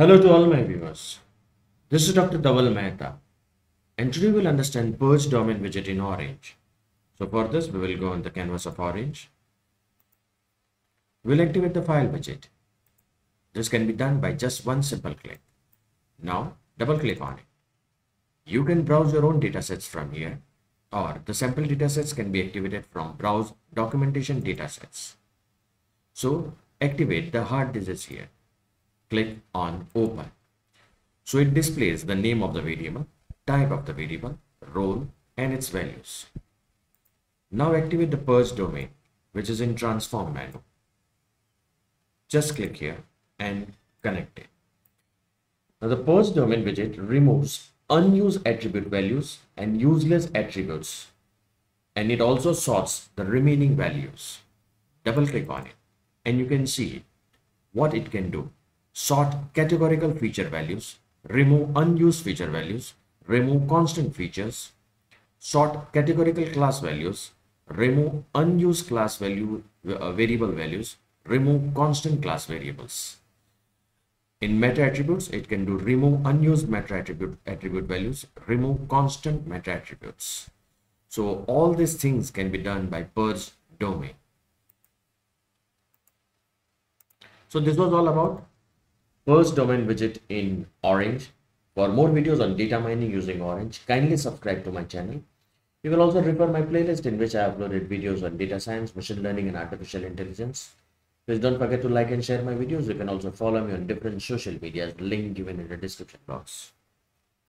Hello to all my viewers. This is Dr. Dhaval Maheta and today we'll understand Purge domain widget in Orange. So for this we will go on the canvas of Orange. We'll activate the file widget. This can be done by just one simple click. Now double click on it. You can browse your own datasets from here or the sample datasets can be activated from browse documentation datasets. So activate the heart disease here. Click on open. So it displays the name of the variable, type of the variable, role and its values. Now activate the purge domain which is in transform menu. Just click here and connect it. Now the purge domain widget removes unused attribute values and useless attributes and it also sorts the remaining values. Double click on it and you can see what it can do. Sort categorical feature values, remove unused feature values, remove constant features, sort categorical class values, remove unused class value uh, variable values, remove constant class variables. In meta attributes, it can do remove unused meta attribute, attribute values, remove constant meta attributes. So all these things can be done by purge domain. So this was all about purge domain widget in Orange. For more videos on data mining using Orange, kindly subscribe to my channel. You will also refer my playlist in which I uploaded videos on data science, machine learning and artificial intelligence. Please don't forget to like and share my videos. You can also follow me on different social medias, link given in the description box.